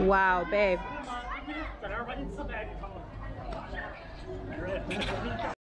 Wow, babe.